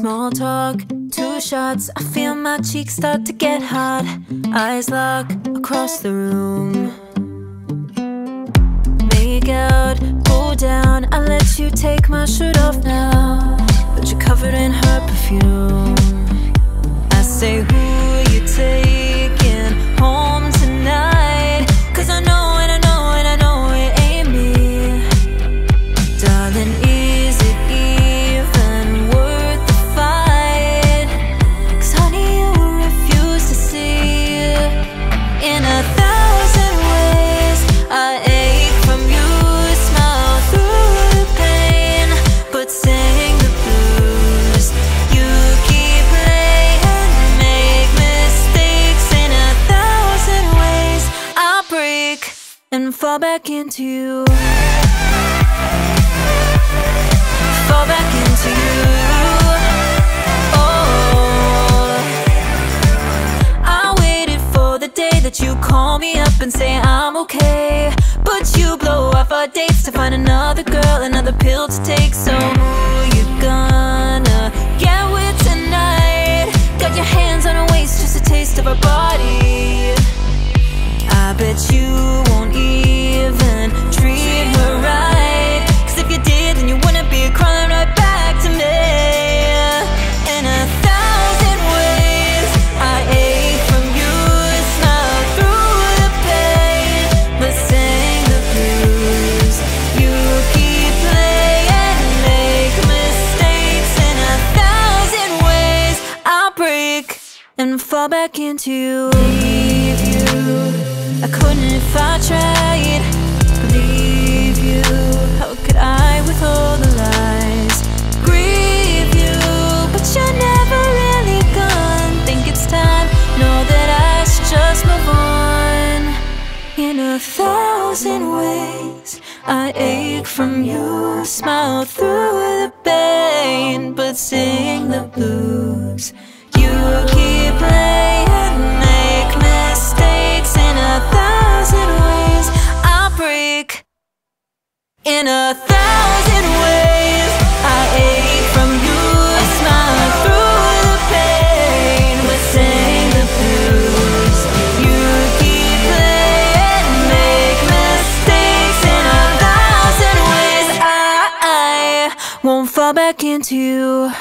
Small talk, two shots. I feel my cheeks start to get hot. Eyes lock across the room. Make out, go down. I let you take my shirt off now. And fall back into you fall back into you. Oh, I waited for the day that you call me up and say I'm okay. But you blow off our dates to find another girl, another pill to take. So who you gonna get with tonight? Got your hands on her waist, just a taste of her body. And fall back into. Leave you. I couldn't if I tried. Believe you. How could I with all the lies? Grieve you, but you're never really gone. Think it's time. Know that I should just move on. In a thousand ways, I ache from you. Smile through the pain, but sing the blues. In a thousand ways. I ache from you. Smile through the pain, but sing the blues. You keep playing, make mistakes in a thousand ways. I, I won't fall back into you.